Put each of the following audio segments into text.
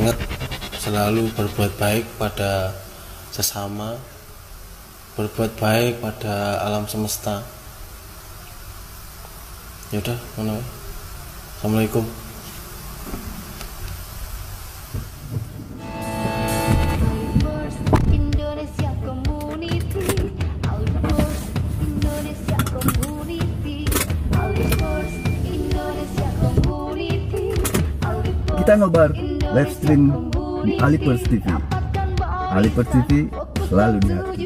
ingat selalu berbuat baik pada sesama berbuat baik pada alam semesta. Yaudah mana? Assalamualaikum. Kita ngobrol live stream di Alipers TV. Alipers TV selalu di hati.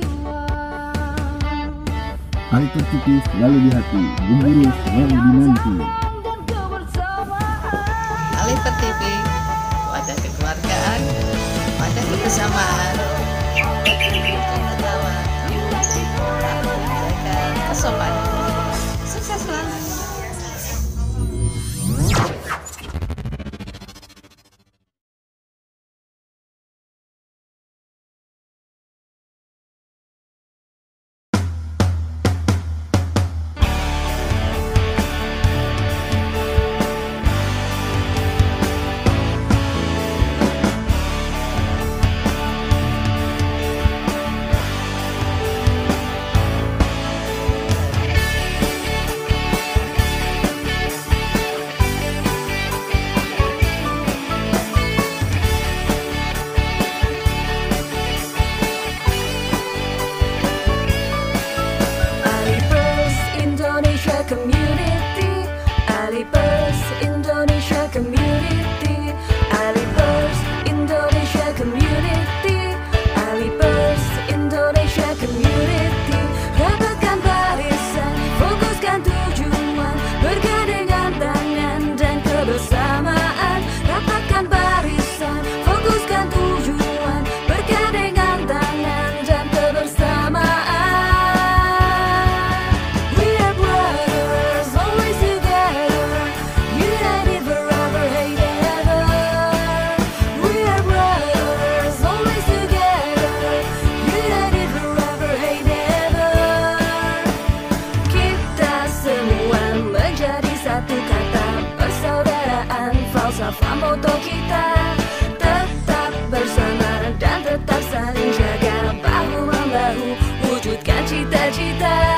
Alipers TV selalu di hati, Bung selalu dinanti. Alipers TV, wadah kekeluargaan, wadah kebersamaan, Community. Alibus Indonesia Community. Alibus Indonesia Community. Alibus Indonesia Community. Rapatkan barisan Fokuskan tujuan Bergandengan tangan dan kebesaran. acreditar.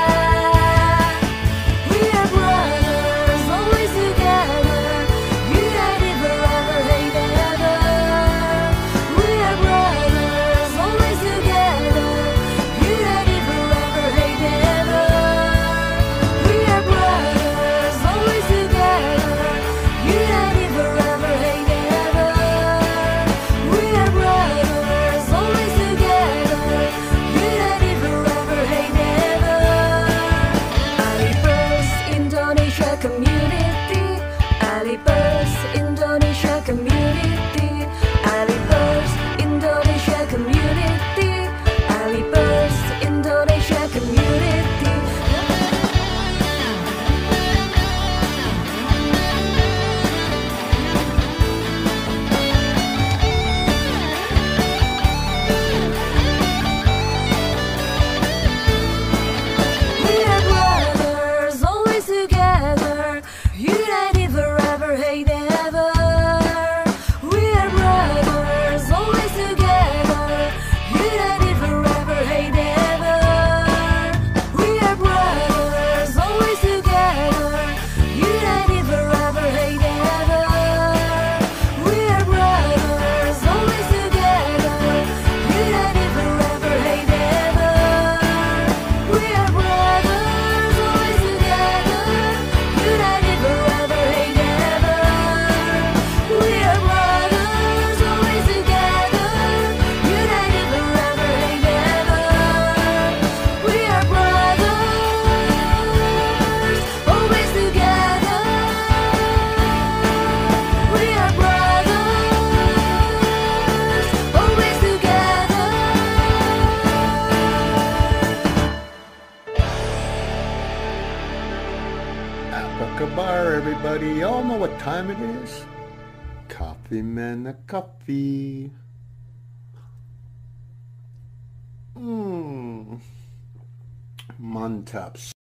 birthday. Akbar, everybody. Y'all know what time it is? Coffee man, a coffee. Mmm. Montaps.